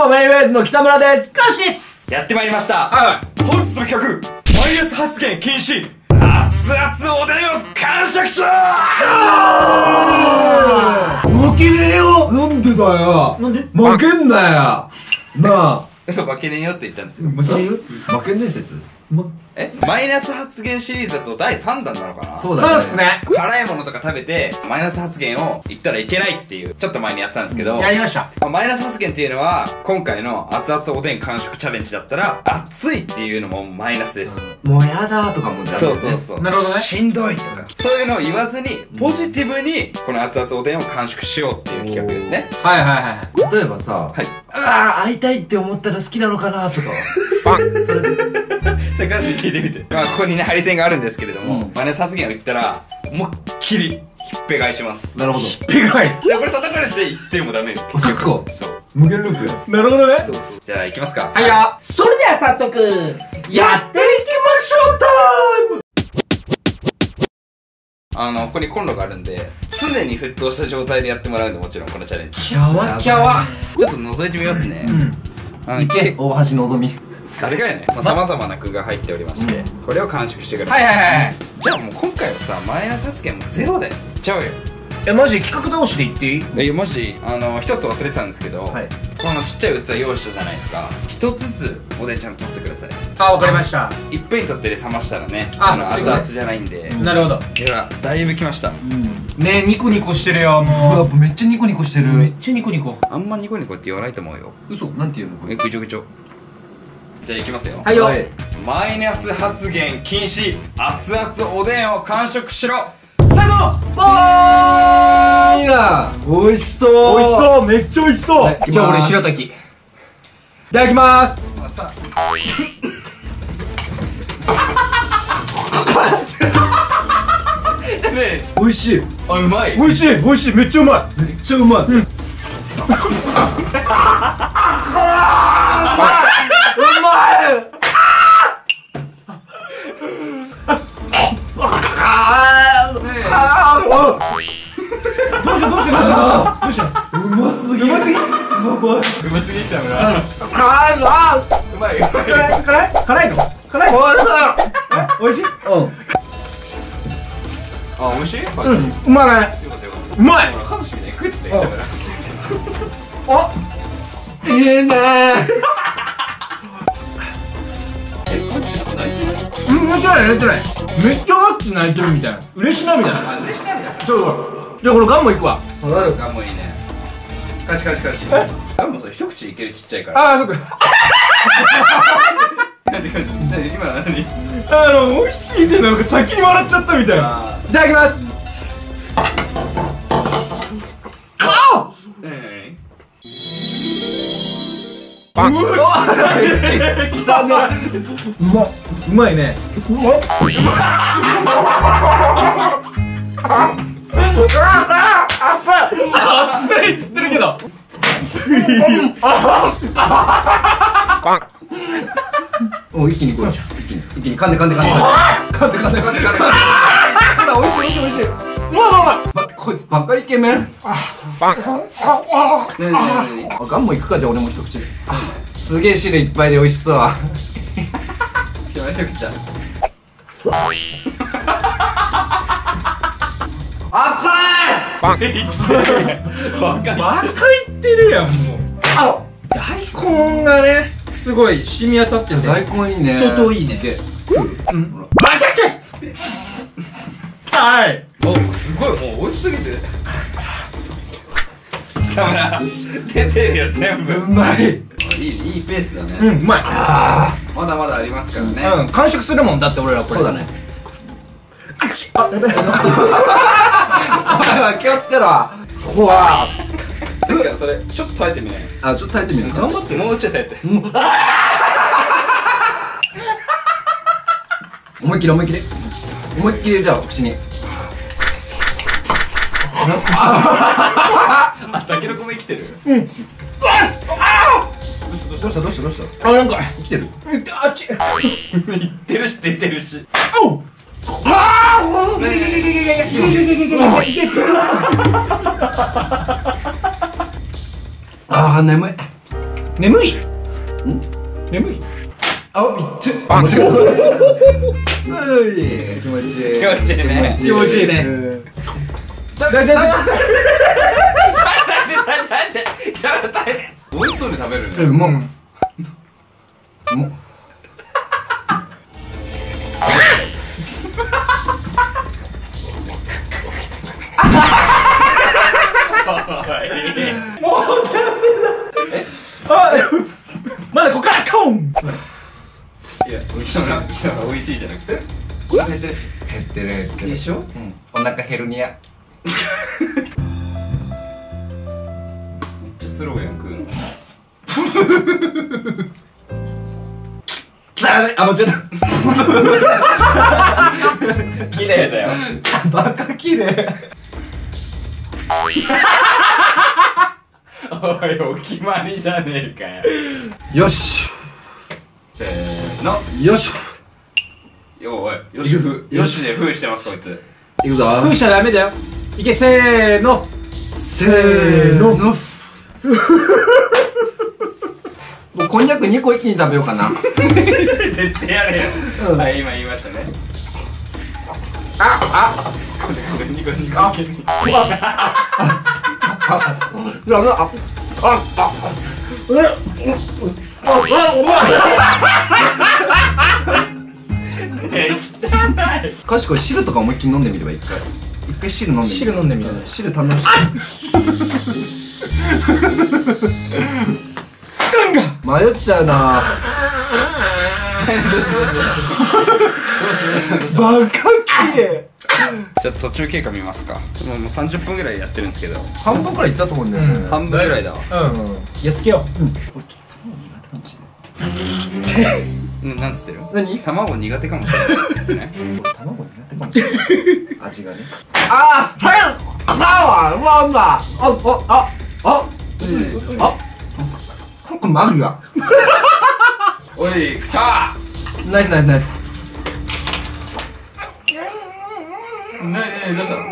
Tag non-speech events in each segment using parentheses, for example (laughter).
もメイウェイズの北村です。カシスやってまいりました。は本日の企画マイナス発言禁止。熱々おでんを完食しろ!負けねえよ!なんでだよ!なんで？負けんなよ!なあ。(laughs) 負けねえよって言ったんですよ。負けねえよ?負けんねえ説えマイナス発言シリーズだと第3弾なのかな？そうそうっすね。辛いものとか食べてマイナス発言を言ったらいけないっていうちょっと前にやってたんですけどやりました。まあマイナス発言っていうのは今回の熱々おでん完食チャレンジだったら熱いっていうのもマイナスです、もうやだとかもダメそうそうそう。なるほどね。しんどいとか。そういうのを言わずにポジティブにこの熱々おでんを完食しようっていう企画ですね。はいはいはい例えばさはい。ああ会いたいって思ったら好きなのかなとか (laughs) それで世界中聞いてみてまあここにねハリセンがあるんですけれども、うんマイナス発言を言ったら思いっきりひっぺ返しますなるほどペガイスでこれ叩かれて言ってもダメよあそっかそう無限ループなるほどねそうそうじゃあ行きますかはいよそれでは早速やっていきましょうタイムあのここにコンロがあるんで常に沸騰した状態でやってもらうんでもちろんこのチャレンジキャワキャワちょっと覗いてみますね、うんあのいけ大橋のぞみあれがねさまざ、まな具が入っておりまして、これを完食してください、はいはいはい。じゃあもう今回はさマイナス発言もゼロでいっちゃうよ。えマジ企画倒しで言っていい？いやマジあの一つ忘れてたんですけど、はい。このちっちゃい器用意したじゃないですか。一つずつおでんちゃんと取ってください。あわかりました。いっぺんに取ってで冷ましたらねあの熱々じゃないんで、なるほど。ではだいぶきました。ねニコニコしてるよう。もわめっちゃニコニコしてる。うめっちゃニコニコ。あんまニコニコって言わないと思うよ。嘘なんていうのこえぐちょぐちょじゃあいきますよ、はいよ。はい。マイナス発言禁止。熱々おでんを完食しろ。スタート!あーいいな美味しそう。美味しそう。めっちゃ美味しそう、はいじゃあ俺白滝。いただきます。ねえ美味しい。あうまい。美味しい。美味しい。めっちゃうまい。めっちゃうまい、うん、うまいどうしたどうしたどうしたどうしたうますぎうますぎやばい。うますぎたなあーうまい。うまい。辛い。辛い。辛い。の辛い。のおい。しい。うんあ美味しい。うんうまい。うまい。カズシみたい。に食ってうんだからい。い。ねうん泣いてない泣いてない？めっちゃうまくて泣いてるみたいな。嬉し涙。みたいなあ嬉し涙。ちょっとじゃあこれガンモいくわ。ーガムいいねカチカチカチ。ガムさ一口いけるちっちゃいからああそっか今の何あの美味しすぎてなんか先に笑っちゃったみたいな。あいただきます。ー。何 (laughs) うまうまいね。うまっ熱い。っつってるけどもう一気にい。こうじゃん一気に一気に噛んで噛んで噛んで噛んで噛んで噛んで噛んで噛んで美味しい。美味しい。美味しい。うまい。うまい。待ってこい。つバカイケメンねえねえねえねえあガンも行くかじゃあ俺も一口すげえ汁い。っぱい。で美味しそうめちゃくちゃ赤バカバカ言ってるやん。もうあ大根がねすごい染み当たってて大根いいね相当いいねうん。あちゃちゃはいもうすごいもう美味しすぎてカメラ出てるよ全部うまいいいいいペースだね。うんうまい。まだまだありますからね。うん完食するもんだって俺らこれ。そうだね。あやべえお前は気をつけろ。ほわさっ。きからそれちょっと耐えてみねあちょっと耐えてみる頑張って。もうちょい耐えて。(laughs) 思いっきり思いっきり。思いっきりじゃあ口に。(laughs) あタケノコも生きてる (laughs) どうしたどうしたどうした？あなんか。生きてる？あっち。言ってるし出てるし。おう。ああ眠い眠い眠いあ、いって間違えた気持ちいい気持ちいいね気持ちいいねだだだだ美味しそうに食べるえ、ねうまっ。うまっまだここからコン。いや美味しい美味しいじゃなくて。お腹減ってる。し減ってる。減ってる。でしょ？うん。お腹ヘルニア (laughs) あれあ、間違え (laughs) 綺麗だよ。たバカ綺麗。おいお決まりじゃねえかよ。よし。せーの。よし。よおい。よし。ふよしでふーしてますこいつ。いくぞ。ふうしちゃダメだよ。いけせーの。せーのもうこんにゃく2個一気に食べようかな。絶対やれよ、うん。はい今言いましたね。あこれこれ。ニコニコニコニコあああああえ汚いかしこ汁とか思いっきり飲んでみれば一回一回汁飲んでみる汁飲んでみる汁楽しいスカンが迷っちゃうな。バカ綺麗ちょっと途中経過見ますか。もうもう30分ぐらいやってるんですけど。半分くらいいったと思うんだよね、半分ぐらいだわ。うんやっつけよう。ん。なんつってる？何？卵苦手かもしれないね。(laughs) 卵苦手かもしれない。(laughs) 味がね。あーはいあわうわうわああああああマグが。おい来た。ナイスナイスナイス。なになにどうしたの？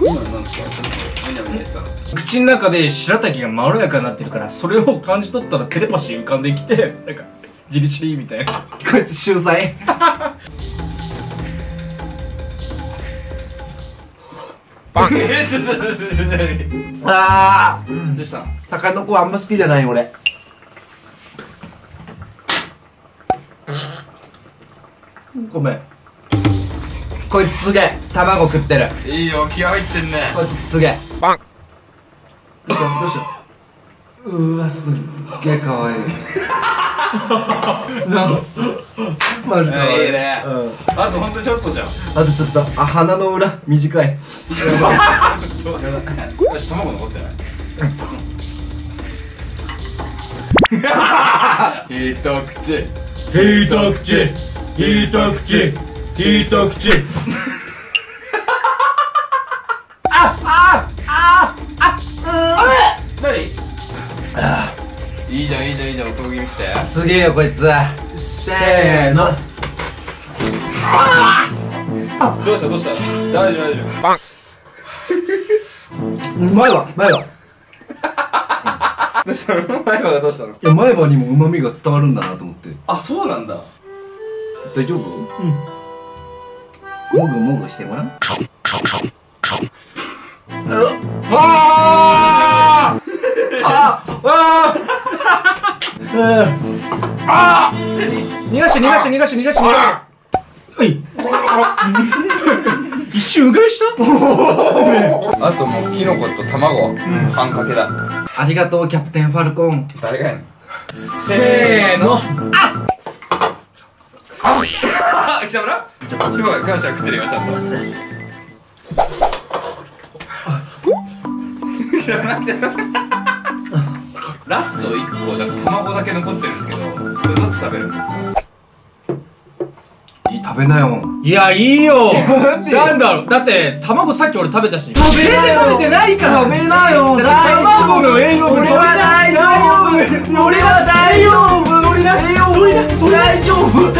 今なんですかみんな見てた？の口の中で白滝がまろやかになってるからそれを感じ取ったらテレパシー浮かんできてなんか自立いいみたいな。こいつ秀才。えちょっとちょっとちょっとちょっとああどうしたのタカノコあんま好きじゃない俺ごめん。こいつすげえ。卵食ってる。いいよ気合入ってんね。こいつすげえ。パン。どうしたどうしたう。ーわすっげえ (laughs) かわい。いなマジかわい。いいいねうん。あとほんとちょっとじゃん。あとちょっと。あ鼻の裏。短い。卵残ってない。(laughs) 一口。一口一口一口何いいじゃんいいじゃんいいじゃん男気見せて。すげえよこいつせーの。どうしたどうした？大丈夫大丈うまいわうまいわ夫 (laughs) どうしたの？前歯がどうしたの？いや前歯にも旨味が伝わるんだなと思って。あそうなんだ大丈夫？うん。もぐもぐしてごらん。うわあ！あああ逃がして逃がして逃がして逃がして。逃がしてはい。一瞬うがいした？(laughs) あともうキノコと卵半かけだ。ありがとうキャプテンファルコン。誰がやねん。せーの。あ北村すごい感謝食ってるよちゃんと。ラスト1個だから卵だけ残ってるんですけどこれどっち食べるんですか？いい食べなよ。いやいいよ。なんだろう？だって卵さっき俺食べたし。食べなよ全然食べてないから。食べなよ。卵の栄養分俺は大丈夫。俺は大丈夫鳥な鳥な鳥大丈夫。大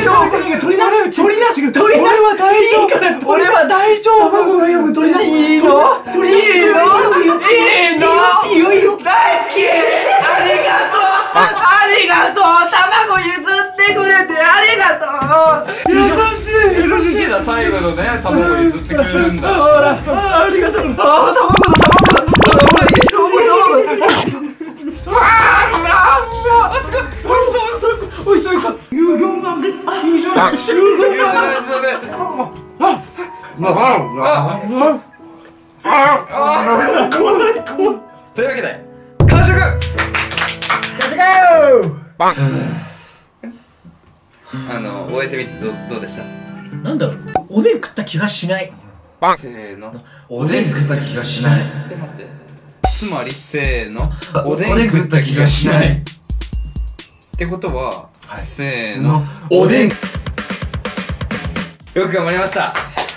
丈夫。鳥な鳥なし鳥な俺は大丈夫。俺は大丈夫。卵の読む鳥ないいの？鳥いいの？いいの？いいよいいよ。大好き。ありがとう。ありがとう。卵譲ってくれて。ありがとう。優しい。優しいな最後のね卵譲ってくれるんだ。ほら。ありがとう。あ卵いじゃない有料なんでというわけで完食あの終えてみてどどうでした？なんだろう。おでん食った気がしない。せーの。おでん食った気がしない。え待って。つまりせーの。おでん食った気がしない。ってことは、せーの。おでんよく頑張りました。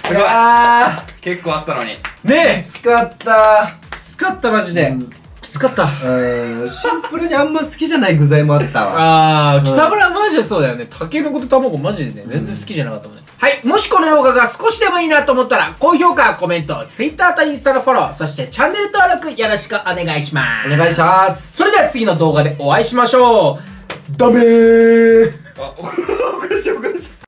すごい。あ結構あったのに。ねー使った。えきつかったマジで。きつかった。うん。シンプルにあんま好きじゃない具材もあったわ。あー北村マジでそうだよね。タケノコと卵マジでね全然好きじゃなかったもんね。はいもしこの動画が少しでもいいなと思ったら高評価コメント Twitter とインスタのフォローそしてチャンネル登録よろしくお願いします。お願いします。それでは次の動画でお会いしましょう。ダメー。あ、おかしいおかしい